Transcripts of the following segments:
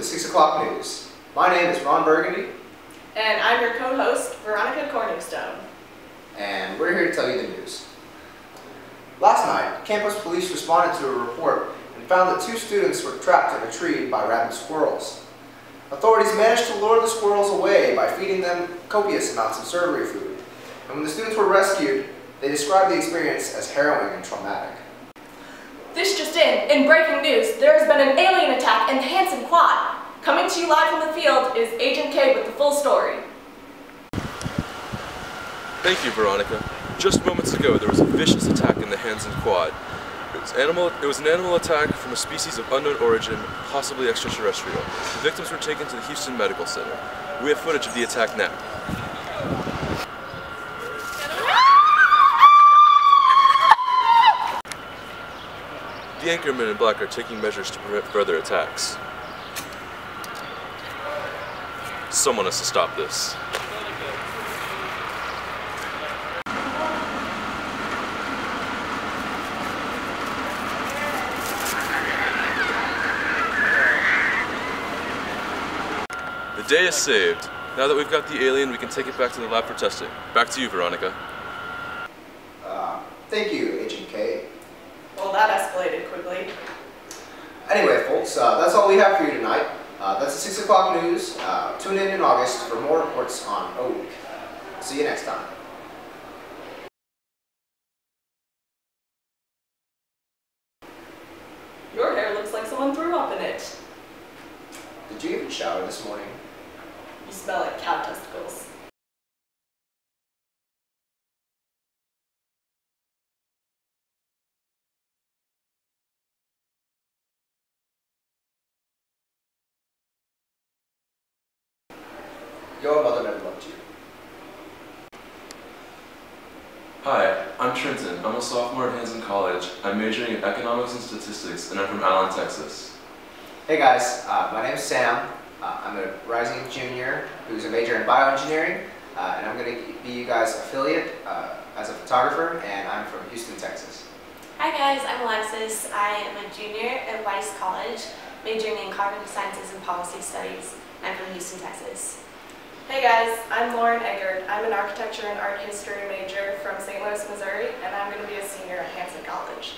o'clock news. My name is Ron Burgundy, And I'm your co-host, Veronica Corningstone. and we're here to tell you the news. Last night, campus police responded to a report and found that two students were trapped in a tree by rabid squirrels. Authorities managed to lure the squirrels away by feeding them copious amounts of surgery food. And when the students were rescued, they described the experience as harrowing and traumatic. This just in, in breaking news, there has been an alien attack in the Hanszen Quad. Coming to you live from the field is Agent K with the full story. Thank you, Veronica. Just moments ago, there was a vicious attack in the Hanszen Quad. It was, animal, it was an animal attack from a species of unknown origin, possibly extraterrestrial. The victims were taken to the Houston Medical Center. We have footage of the attack now. The anchormen in black are taking measures to prevent further attacks. Someone has to stop this. The day is saved. Now that we've got the alien, we can take it back to the lab for testing. Back to you, Veronica. Uh, thank you, Agent K. Well, that escalated quickly. Anyway, folks, uh, that's all we have for you tonight. Uh, that's the 6 o'clock news. Uh, tune in in August for more reports on O Week. See you next time. Your hair looks like someone threw up in it. Did you even shower this morning? You smell like cow testicles. Your mother never loved you. Hi, I'm Trenton. I'm a sophomore at Hanszen College. I'm majoring in economics and statistics, and I'm from Allen, Texas. Hey guys, uh, my is Sam. Uh, I'm a rising junior who's a major in bioengineering, uh, and I'm going to be you guys' affiliate uh, as a photographer, and I'm from Houston, Texas. Hi guys, I'm Alexis. I am a junior at Wiess College, majoring in cognitive sciences and policy studies. I'm from Houston, Texas. Hey guys, I'm Lauren Eggert. I'm an architecture and art history major from St. Louis, Missouri, and I'm going to be a senior at Hanszen College.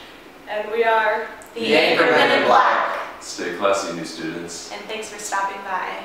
And we are The Anchormen in Black. Stay classy, new students. And thanks for stopping by.